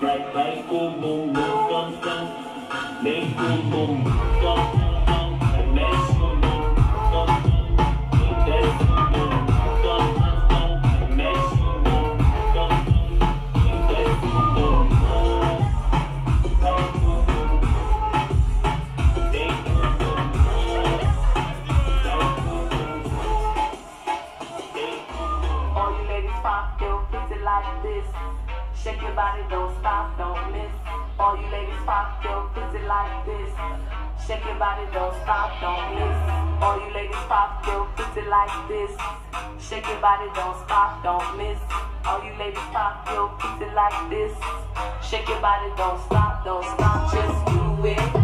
Like like boom boom boom boom boom boom boom boom. All you ladies pop your pussy like this. Shake your body, don't stop, don't miss. All you ladies pop your pussy like this. Shake your body, don't stop, don't miss. All you ladies pop your pussy like this. Shake your body, don't stop, don't stop, just do it,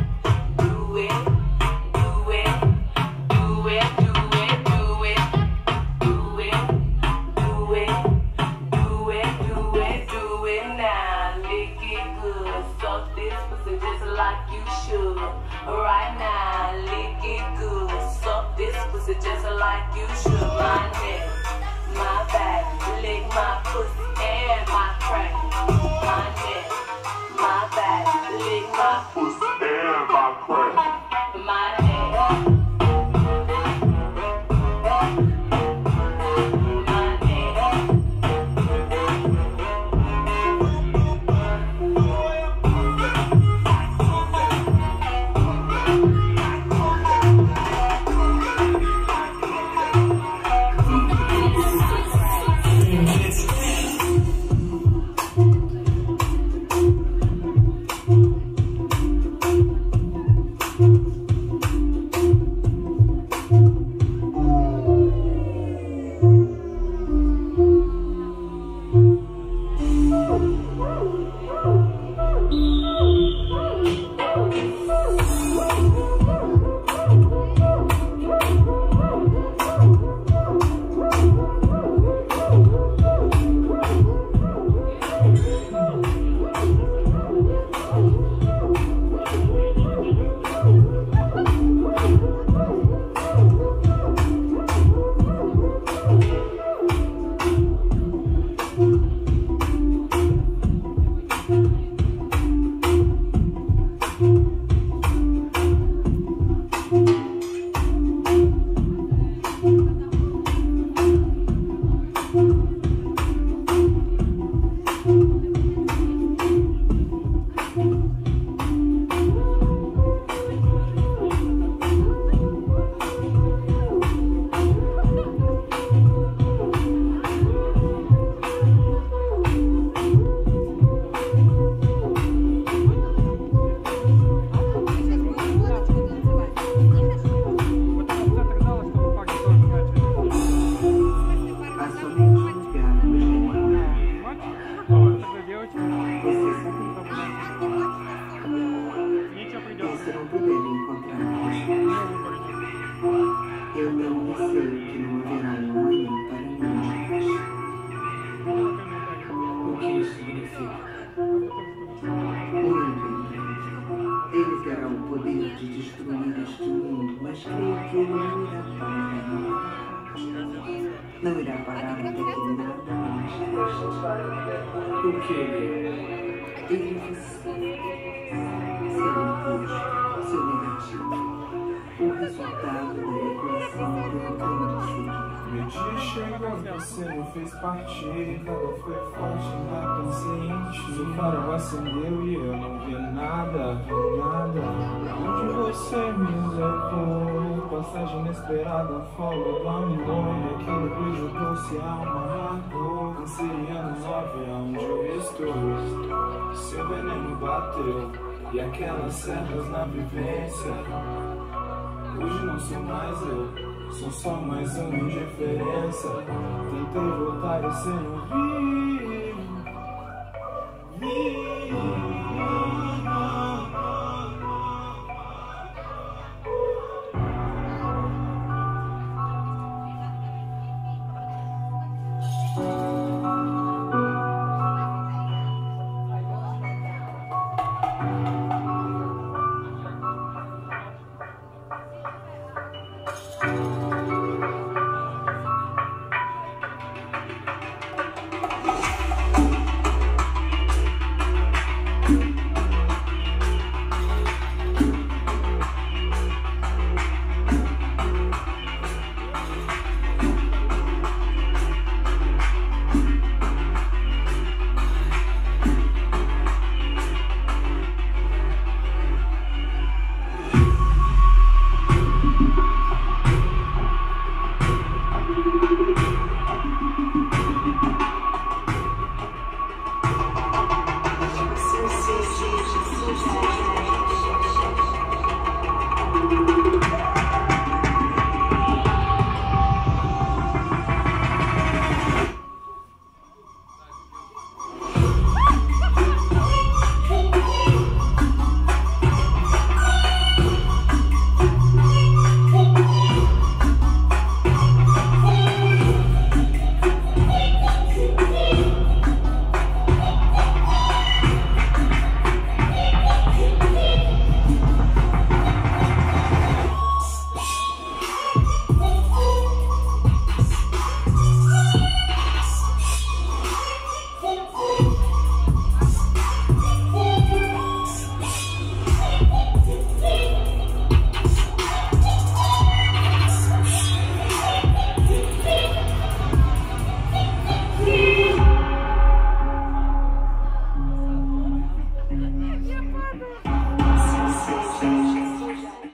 Right now, lick it good, suck this pussy just like you should. My neck, Eu não sei que não haverá um amanhã para mim. O que isso significa? Muito bem. Ele terá o poder de destruir este mundo, mas creio que ele não irá parar. Não irá parar até que nada mais reste. O que? Ele e você. Seu imposto, seu negativo. O resultado da equação do dia chegou, você me fez partir. Nada foi forte, nada consciente. O farol acendeu e eu não vi nada, nada. Onde você me levou? Passagem inesperada, folga do amor. Aquele beijo doce, alma largou. Canceriano nove, aonde eu estou. Seu veneno bateu. E aquelas serras na vivência. Hoje não sou mais eu, sou só mais um indiferença. Tentei voltar e você não viu. Thank